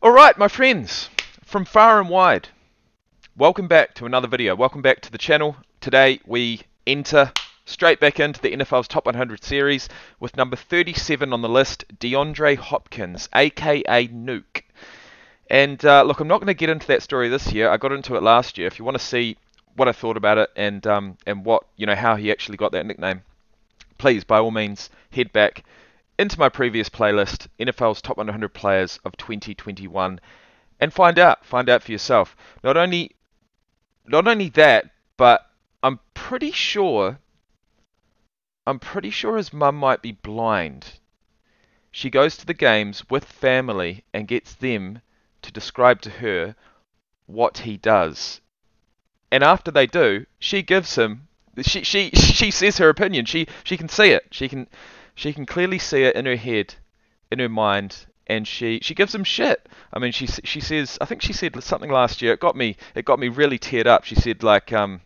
All right, my friends, from far and wide, welcome back to another video. Welcome back to the channel. Today we enter straight back into the NFL's Top 100 series with number 37 on the list, DeAndre Hopkins, aka Nuke. And uh, look, I'm not going to get into that story this year. I got into it last year. If you want to see what I thought about it and um, and what you know how he actually got that nickname, please by all means head back into my previous playlist, NFL's top 100 players of 2021, and find out, find out for yourself. Not only, not only that, but I'm pretty sure, I'm pretty sure his mum might be blind. She goes to the games with family and gets them to describe to her what he does. And after they do, she gives him she she she says her opinion. She she can see it. She can she can clearly see it in her head, in her mind, and she she gives him shit. I mean, she she says I think she said something last year. It got me it got me really teared up. She said like um,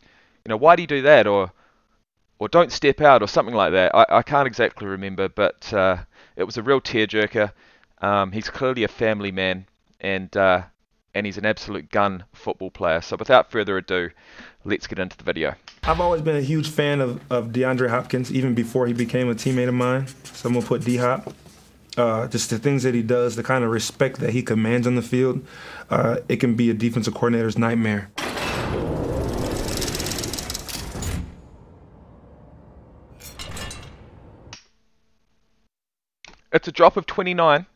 you know, why do you do that or or don't step out or something like that. I, I can't exactly remember, but uh, it was a real tearjerker. Um, he's clearly a family man, and uh, and he's an absolute gun football player. So without further ado, let's get into the video. I've always been a huge fan of, of DeAndre Hopkins, even before he became a teammate of mine. Someone put D Hop. Uh, just the things that he does, the kind of respect that he commands on the field, uh, it can be a defensive coordinator's nightmare. It's a drop of 29,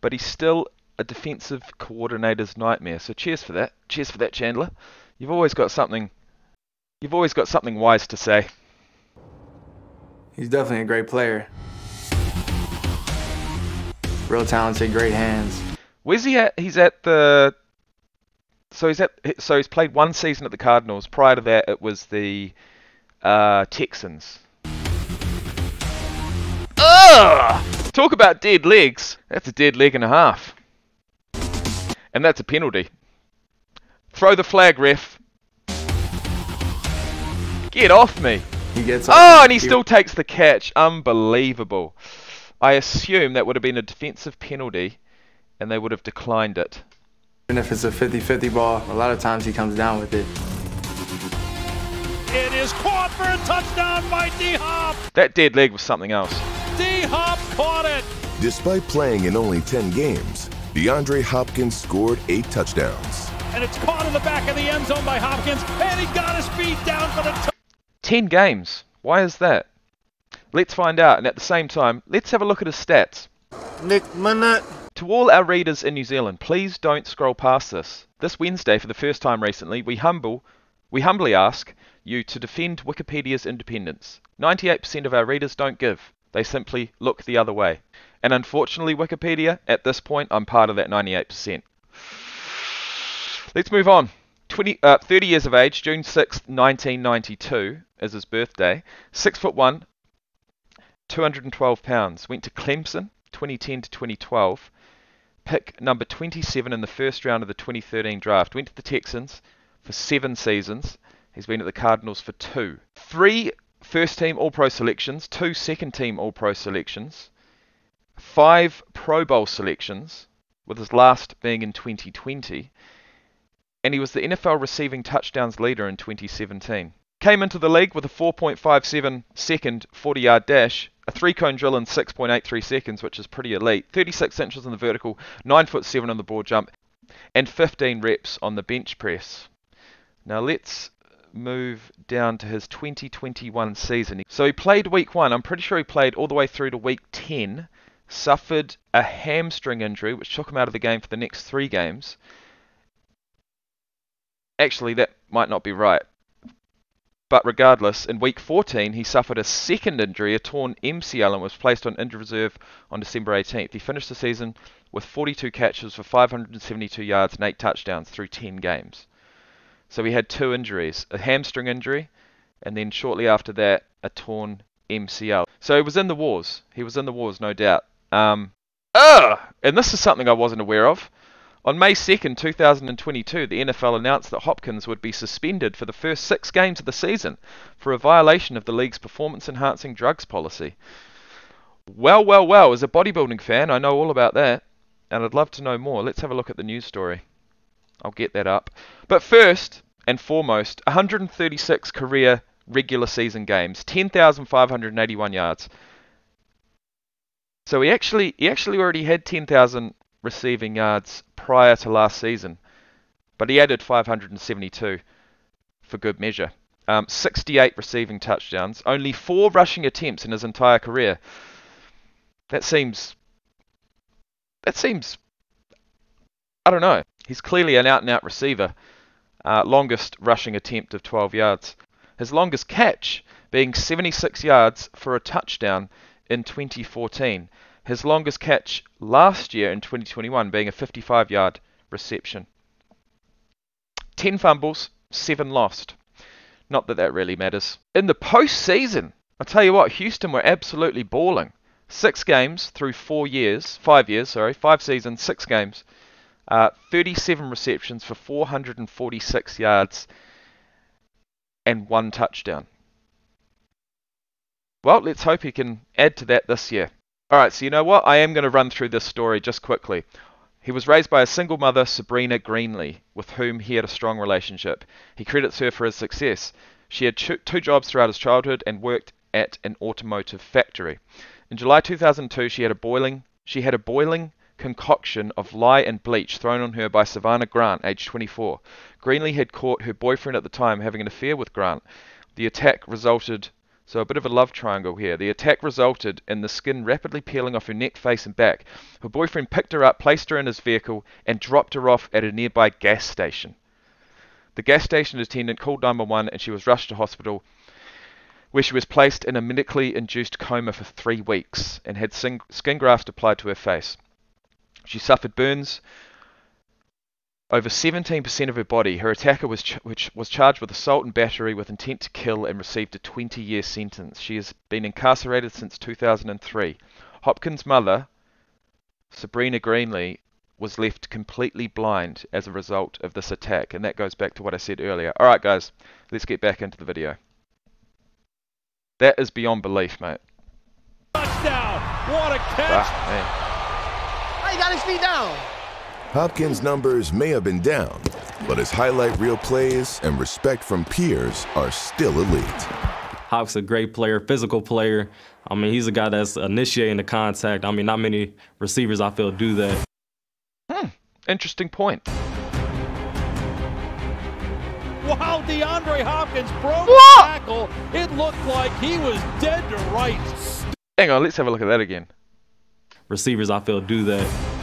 but he's still a defensive coordinator's nightmare. So cheers for that. Cheers for that, Chandler. You've always got something. You've always got something wise to say. He's definitely a great player. Real talented, great hands. Where's he at? He's at the. So he's at. So he's played one season at the Cardinals. Prior to that, it was the uh, Texans. Ugh! Talk about dead legs. That's a dead leg and a half. And that's a penalty. Throw the flag, ref. Get off me. He gets Oh, and he still takes the catch. Unbelievable. I assume that would have been a defensive penalty and they would have declined it. Even if it's a 50-50 ball, a lot of times he comes down with it. It is caught for a touchdown by D-Hop. That dead leg was something else. D-Hop caught it. Despite playing in only 10 games, DeAndre Hopkins scored eight touchdowns. And it's caught in the back of the end zone by Hopkins, and he got his feet down for the touchdown. 10 games. Why is that? Let's find out, and at the same time, let's have a look at his stats. Nick Minute. To all our readers in New Zealand, please don't scroll past this. This Wednesday, for the first time recently, we humble, we humbly ask you to defend Wikipedia's independence. 98% of our readers don't give. They simply look the other way. And unfortunately, Wikipedia, at this point, I'm part of that 98%. Let's move on. 20, uh, 30 years of age, June 6, 1992 is his birthday. 6 foot 1, 212 pounds. Went to Clemson, 2010 to 2012. Pick number 27 in the first round of the 2013 draft. Went to the Texans for seven seasons. He's been at the Cardinals for two. Three first team All Pro selections, two second team All Pro selections, five Pro Bowl selections, with his last being in 2020, and he was the NFL receiving touchdowns leader in 2017. Came into the league with a 4.57 second 40 yard dash, a three cone drill in 6.83 seconds, which is pretty elite, 36 inches in the vertical, 9 foot 7 on the board jump, and 15 reps on the bench press. Now let's move down to his 2021 season. So he played week one. I'm pretty sure he played all the way through to week 10. Suffered a hamstring injury, which took him out of the game for the next three games. Actually, that might not be right. But regardless, in week 14, he suffered a second injury, a torn MCL, and was placed on injured reserve on December 18th. He finished the season with 42 catches for 572 yards and 8 touchdowns through 10 games. So he had two injuries a hamstring injury, and then shortly after that, a torn MCL. So he was in the wars. He was in the wars, no doubt. Um, ugh! And this is something I wasn't aware of. On May 2nd, 2022, the NFL announced that Hopkins would be suspended for the first six games of the season for a violation of the league's performance enhancing drugs policy. Well, well, well, as a bodybuilding fan, I know all about that, and I'd love to know more. Let's have a look at the news story. I'll get that up. But first and foremost, 136 career regular season games, 10,581 yards. So he actually he actually already had 10,000 receiving yards prior to last season, but he added 572 for good measure. Um, 68 receiving touchdowns, only four rushing attempts in his entire career. That seems. That seems. I don't know. He's clearly an out and out receiver. Uh, longest rushing attempt of 12 yards. His longest catch being 76 yards for a touchdown in 2014. His longest catch last year in 2021 being a 55 yard reception. 10 fumbles, 7 lost. Not that that really matters. In the postseason, I tell you what, Houston were absolutely balling. Six games through four years, five years, sorry, five seasons, six games. Uh, 37 receptions for 446 yards and one touchdown. Well, let's hope he can add to that this year. Alright, so you know what? I am going to run through this story just quickly. He was raised by a single mother, Sabrina Greenlee, with whom he had a strong relationship. He credits her for his success. She had two jobs throughout his childhood and worked at an automotive factory. In July 2002, she had a boiling she had a boiling concoction of lye and bleach thrown on her by Savannah Grant, aged 24. Greenlee had caught her boyfriend at the time having an affair with Grant. The attack resulted so a bit of a love triangle here. The attack resulted in the skin rapidly peeling off her neck, face, and back. Her boyfriend picked her up, placed her in his vehicle, and dropped her off at a nearby gas station. The gas station attendant called 911 and she was rushed to hospital where she was placed in a medically induced coma for three weeks and had skin grafts applied to her face. She suffered burns over 17% of her body. Her attacker was, ch- which was charged with assault and battery with intent to kill and received a 20 year sentence. She has been incarcerated since 2003. Hopkins' mother, Sabrina Greenlee, was left completely blind as a result of this attack, and that goes back to what I said earlier. Alright, guys, let's get back into the video. That is beyond belief, mate. Touchdown! What a catch! How he got his feet down? Hopkins' numbers may have been down, but his highlight reel plays and respect from peers are still elite. Hop's a great player, physical player. I mean, he's a guy that's initiating the contact. I mean, not many receivers I feel do that. Hmm, interesting point. Wow, DeAndre Hopkins broke what? tackle. It looked like he was dead to rights. Hang on, let's have a look at that again. Receivers I feel do that.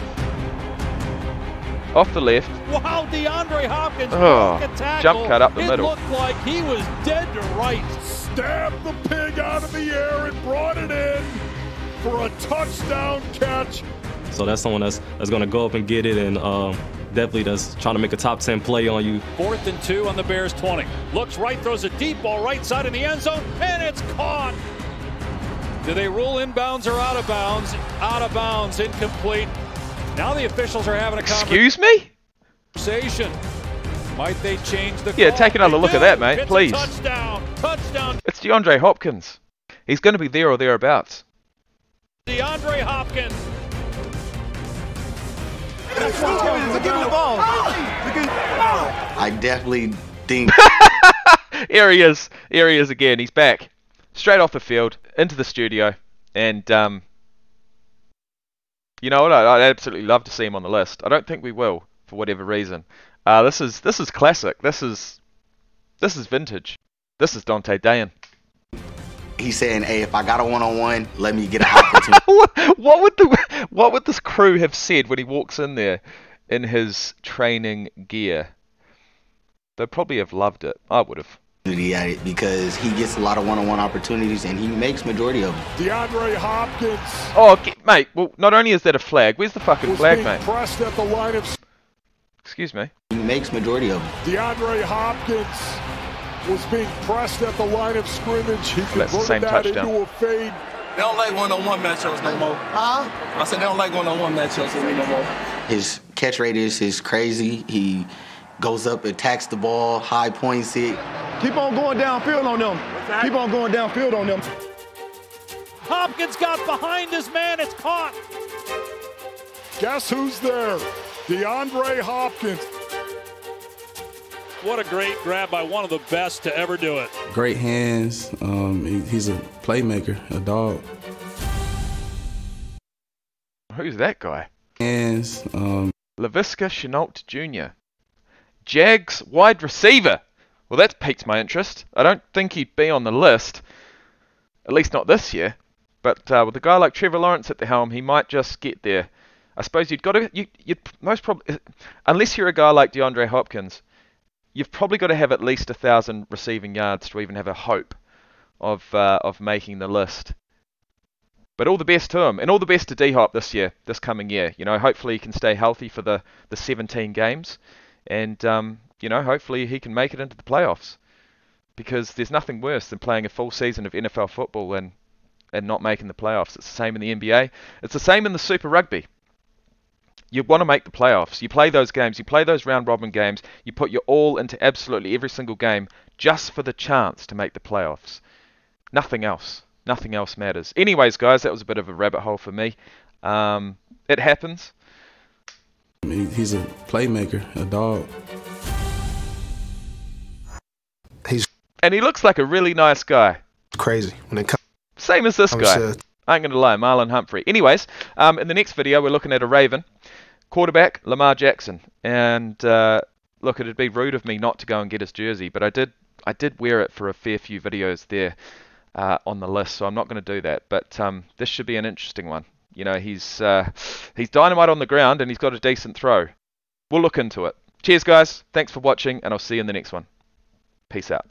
Off the left. Wow, DeAndre Hopkins oh, a tackle. Jump cut up the it middle. It looked like he was dead to rights. Stabbed the pig out of the air and brought it in for a touchdown catch. So that's someone that's that's going to go up and get it and. Um, definitely does trying to make a top 10 play on you. Fourth and two on the Bears 20. Looks right, throws a deep ball right side in the end zone, and it's caught. Do they rule inbounds or out of bounds? Out of bounds, incomplete. Now the officials are having a Excuse me? conversation. Might they change the Yeah, call? take another they look do. at that, mate, it's please. touchdown. Touchdown. It's DeAndre Hopkins. He's going to be there or thereabouts. DeAndre Hopkins. I definitely think. Here he is. Here he is again. He's back. Straight off the field, into the studio. And, um, you know what? I, I'd absolutely love to see him on the list. I don't think we will, for whatever reason. Uh, this is this is classic. This is this is vintage. This is Dante Dayen. He's saying, "Hey, if I got a one-on-one, let me get a opportunity." what, what would the what would this crew have said when he walks in there in his training gear? They'd probably have loved it. I would have. At it because he gets a lot of one-on-one opportunities and he makes majority of them. DeAndre Hopkins. Oh, get, mate. Well, not only is that a flag, where's the fucking was flag, being mate? pressed at the line of. Excuse me. He makes majority of them. DeAndre Hopkins was being pressed at the line of scrimmage. He Well, that's the same that touchdown. into a fade. They don't like one-on-one matchups no more. Huh? I said they don't like one-on-one matchups with me no more. His catch radius is crazy. He goes up, attacks the ball, high points it. Keep on going downfield on them. Keep on going downfield on them. Hopkins got behind his man. It's caught. Guess who's there? DeAndre Hopkins. What a great grab by one of the best to ever do it. Great hands. Um, he, he's a playmaker, a dog. Who's that guy? Hands. Um, Laviska Shenault Jr. Jags wide receiver. Well, that's piqued my interest. I don't think he'd be on the list, at least not this year. But uh, with a guy like Trevor Lawrence at the helm, he might just get there. I suppose you'd got to, you, you'd most probably, unless you're a guy like DeAndre Hopkins, you've probably got to have at least a thousand receiving yards to even have a hope of uh, of making the list. But all the best to him, and all the best to D Hop this year, this coming year. You know, hopefully he can stay healthy for the the 17 games, and um, you know, hopefully he can make it into the playoffs. Because there's nothing worse than playing a full season of NFL football and and not making the playoffs. It's the same in the NBA. It's the same in the Super Rugby you want to make the playoffs. You play those games, you play those round robin games, you put your all into absolutely every single game just for the chance to make the playoffs. Nothing else. Nothing else matters. Anyways, guys, that was a bit of a rabbit hole for me. Um, it happens. he's a playmaker, a dog. And he looks like a really nice guy. Crazy when it comes. Same as this guy. I ain't gonna lie, Marlon Humphrey. Anyways, um, in the next video, we're looking at a Raven quarterback, Lamar Jackson, and uh, look, it'd be rude of me not to go and get his jersey, but I did. I did wear it for a fair few videos there uh, on the list, so I'm not going to do that. But um, this should be an interesting one. You know, he's uh, he's dynamite on the ground and he's got a decent throw. We'll look into it. Cheers, guys. Thanks for watching, and I'll see you in the next one. Peace out.